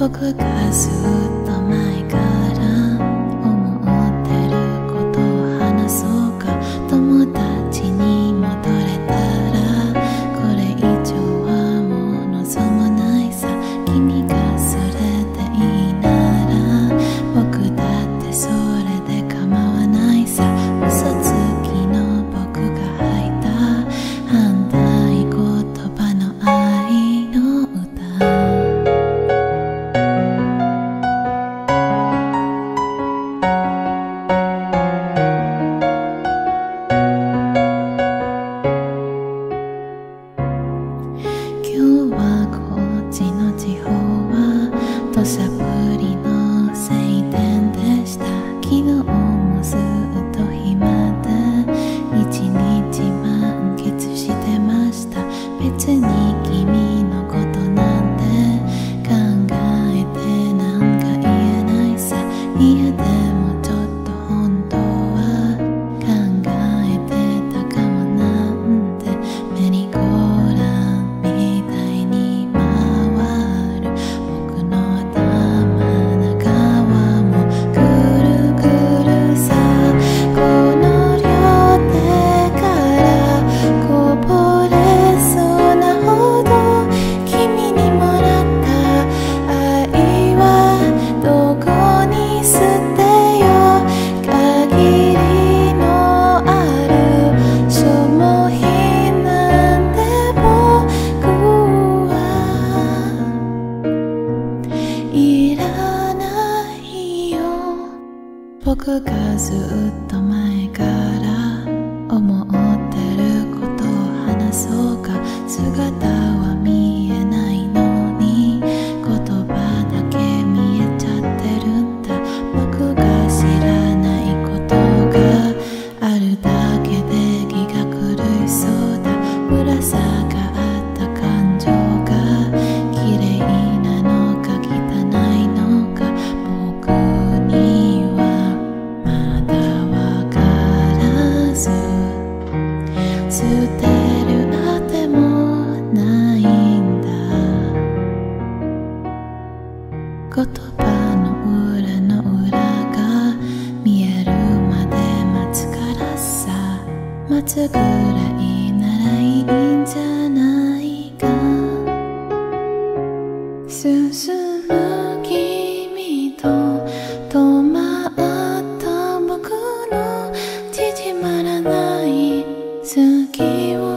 pouco acaso 土砂降の晴天でした。昨日もずっと暇で一日満喫してました。別に君のことなんて考えてなんか言えないさ。僕がずっとつぐらいならいいんじゃないか。進む君と止まった僕の縮まらない好きを